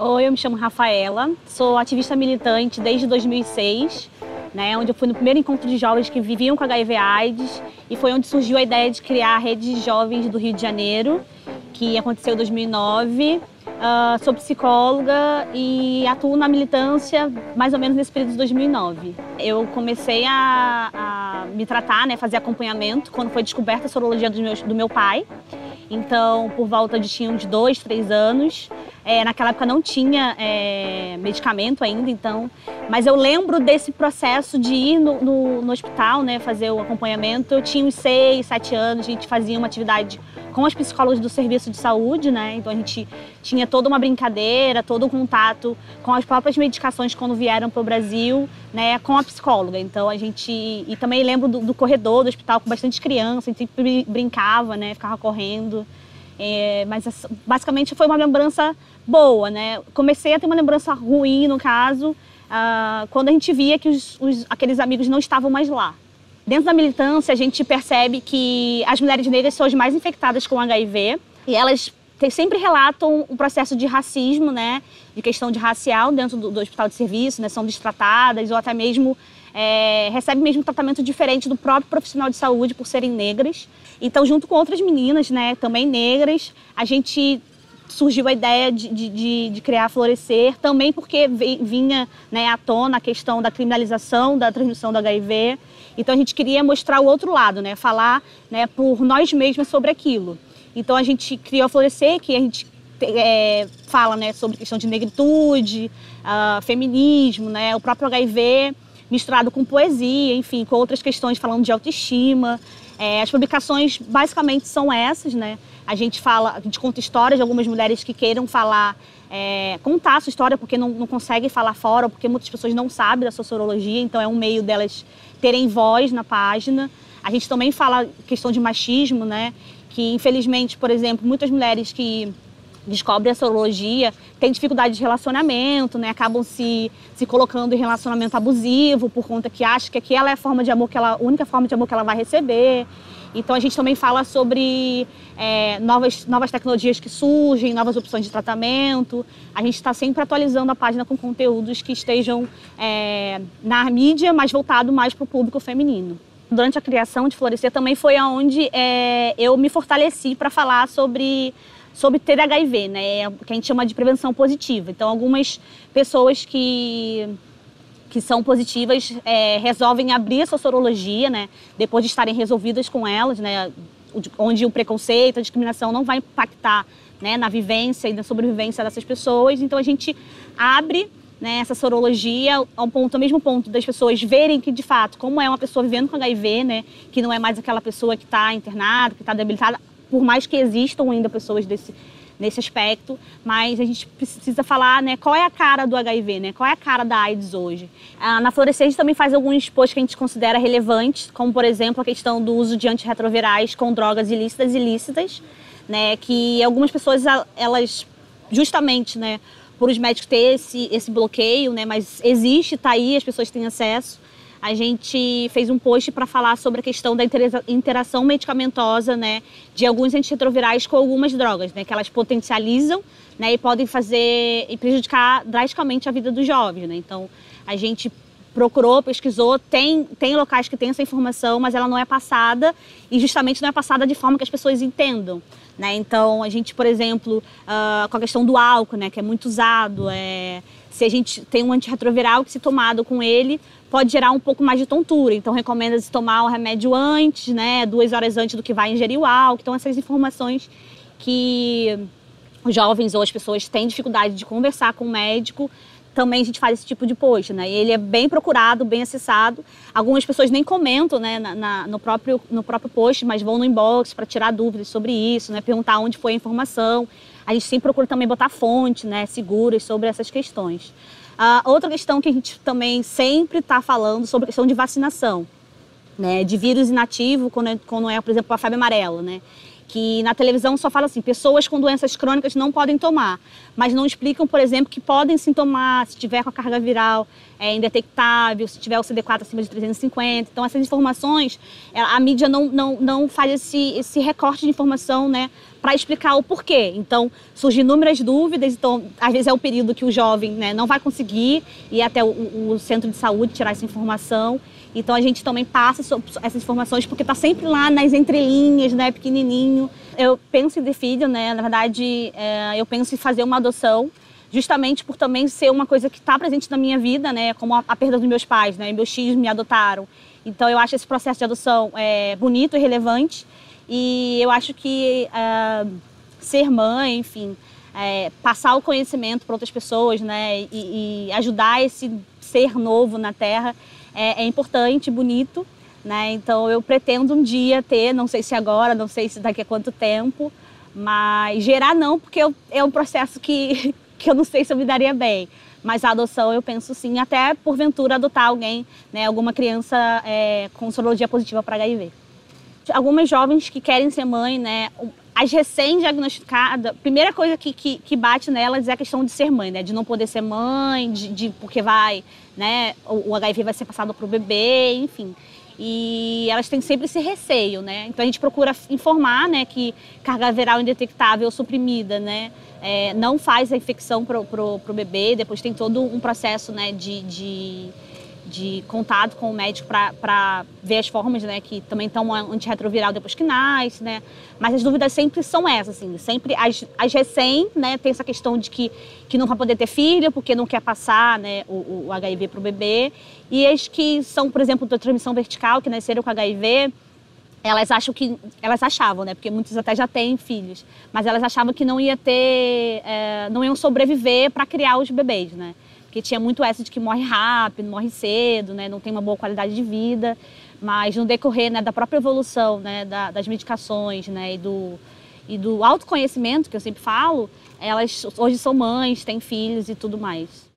Oi, eu me chamo Rafaela, sou ativista militante desde 2006, né, onde eu fui no primeiro encontro de jovens que viviam com HIV AIDS e foi onde surgiu a ideia de criar a Rede de Jovens do Rio de Janeiro, que aconteceu em 2009. Uh, sou psicóloga e atuo na militância mais ou menos nesse período de 2009. Eu comecei a, a me tratar, né, fazer acompanhamento quando foi descoberta a sorologia do meu, do meu pai. Então, por volta de tinha de dois, três anos. É, naquela época não tinha é, medicamento ainda, então. Mas eu lembro desse processo de ir no, no, no, hospital, né, fazer o acompanhamento. Eu tinha uns seis, sete anos, a gente fazia uma atividade com as psicólogas do serviço de saúde, né? Então a gente tinha toda uma brincadeira, todo o contato com as próprias medicações quando vieram para o Brasil, né? Com a psicóloga. Então a gente e também lembro do, do corredor do hospital com bastante criança, a gente sempre brincava, né? Ficava correndo. É, mas basicamente foi uma lembrança boa, né? Comecei a ter uma lembrança ruim, no caso, uh, quando a gente via que os, os, aqueles amigos não estavam mais lá. Dentro da militância, a gente percebe que as mulheres negras são as mais infectadas com HIV e elas sempre relatam o processo de racismo, né, de questão de racial dentro do, do hospital de serviço, né, são destratadas ou até mesmo é, recebem mesmo tratamento diferente do próprio profissional de saúde por serem negras. Então, junto com outras meninas, né, também negras, a gente surgiu a ideia de, de, de, criar Florescer, também porque vinha né, à tona a questão da criminalização da transmissão do HIV. Então a gente queria mostrar o outro lado, né, falar né, por nós mesmas sobre aquilo. Então a gente criou a Florescer, que a gente é, fala né, sobre questão de negritude, uh, feminismo, né, o próprio HIV misturado com poesia, enfim, com outras questões falando de autoestima. É, as publicações basicamente são essas, né? A gente fala, a gente conta histórias de algumas mulheres que queiram falar, é, contar a sua história porque não, não conseguem falar fora, porque muitas pessoas não sabem da sua sorologia, então é um meio delas terem voz na página. A gente também fala questão de machismo, né? Que infelizmente, por exemplo, muitas mulheres que descobrem a sorologia têm dificuldade de relacionamento, né? Acabam se, se colocando em relacionamento abusivo por conta que acham que aquela é a forma de amor que ela, a única forma de amor que ela vai receber. Então a gente também fala sobre é, novas, novas tecnologias que surgem, novas opções de tratamento. A gente está sempre atualizando a página com conteúdos que estejam é, na mídia, mas voltado mais para o público feminino. Durante a criação de Florescer também foi aonde é, eu me fortaleci para falar sobre sobre ter HIV, né? Que a gente chama de prevenção positiva. Então, algumas pessoas que que são positivas é, resolvem abrir a sua sorologia, né? Depois de estarem resolvidas com elas, né? Onde o preconceito, a discriminação não vai impactar, né? Na vivência e na sobrevivência dessas pessoas. Então, a gente abre né, essa sorologia ao ponto, ao mesmo ponto das pessoas verem que de fato, como é uma pessoa vivendo com HIV, né, que não é mais aquela pessoa que está internada, que está debilitada, por mais que existam ainda pessoas desse, nesse aspecto, mas a gente precisa falar, né, qual é a cara do HIV, né, qual é a cara da AIDS hoje. Ah, na Florescer a gente também faz alguns posts que a gente considera relevantes, como por exemplo a questão do uso de antirretrovirais com drogas ilícitas e ilícitas, né, que algumas pessoas elas justamente, né, por os médicos ter esse, esse bloqueio, né, mas existe, está aí, as pessoas têm acesso a gente fez um post para falar sobre a questão da interação medicamentosa, né, de alguns antirretrovirais com algumas drogas, né, que elas potencializam, né, e podem fazer e prejudicar drasticamente a vida dos jovens, né. Então, a gente procurou, pesquisou, tem, tem locais que tem essa informação, mas ela não é passada e justamente não é passada de forma que as pessoas entendam. Né? Então, a gente, por exemplo, uh, com a questão do álcool, né, que é muito usado, é, se a gente tem um antirretroviral que se tomado com ele pode gerar um pouco mais de tontura. Então recomenda-se tomar o remédio antes, né, duas horas antes do que vai ingerir o álcool. Então essas informações que os jovens ou as pessoas têm dificuldade de conversar com o médico, também a gente faz esse tipo de post, né? E ele é bem procurado, bem acessado. Algumas pessoas nem comentam, né, na, na, no, próprio, no próprio post, mas vão no inbox para tirar dúvidas sobre isso, né? Perguntar onde foi a informação. A gente sempre procura também botar fonte, né, seguras sobre essas questões. Uh, outra questão que a gente também sempre está falando sobre a questão de vacinação, né, de vírus inativo, quando é, quando é, por exemplo, a febre amarela, né. que na televisão só fala assim, pessoas com doenças crônicas não podem tomar, mas não explicam, por exemplo, que podem sim tomar se tiver com a carga viral é, indetectável, se tiver o CD4 acima de 350. Então essas informações, a mídia não, não, não faz esse, esse recorte de informação, né, para explicar o porquê. Então surgem inúmeras dúvidas, então às vezes é o período que o jovem né, não vai conseguir ir até o, o centro de saúde tirar essa informação. Então a gente também passa essas informações porque está sempre lá nas entrelinhas, né, pequenininho. Eu penso em ter filho, né, na verdade é, eu penso em fazer uma adoção, justamente por também ser uma coisa que está presente na minha vida, né, como a, a, perda dos meus pais, né, meus filhos me adotaram. Então eu acho esse processo de adoção é, bonito e relevante e eu acho que é, ser mãe, enfim, é, passar o conhecimento para outras pessoas, né, e, e ajudar esse ser novo na Terra é, é importante, bonito, né? Então eu pretendo um dia ter, não sei se agora, não sei se daqui a quanto tempo, mas gerar não, porque eu, é um processo que, que eu não sei se eu me daria bem. Mas a adoção eu penso sim, até porventura adotar alguém, né, alguma criança é, com sorologia positiva para HIV. Algumas jovens que querem ser mãe, né, as recém-diagnosticadas, primeira coisa que, que, que, bate nelas é a questão de ser mãe, né? De não poder ser mãe, de, de porque vai, né? O, o, HIV vai ser passado para o bebê, enfim. E elas têm sempre esse receio, né? Então a gente procura informar, né, que carga viral indetectável suprimida, né, é, não faz a infecção para o bebê. Depois tem todo um processo, né, de, de de contato com o médico para ver as formas, né, que também estão antirretroviral depois que nasce, né, mas as dúvidas sempre são essas, assim, sempre as, as recém, né, tem essa questão de que, que não vai poder ter filho porque não quer passar, né, o, o HIV para o bebê, e as que são, por exemplo, da transmissão vertical, que nasceram com HIV, elas acham que elas achavam, né? Porque muitos até já têm filhos, mas elas achavam que não ia ter, é, não iam sobreviver para criar os bebês, né? Porque tinha muito essa de que morre rápido, morre cedo, né? Não tem uma boa qualidade de vida. Mas no decorrer né, da própria evolução né, da, das medicações né, e, do, e do autoconhecimento, que eu sempre falo, elas hoje são mães, têm filhos e tudo mais.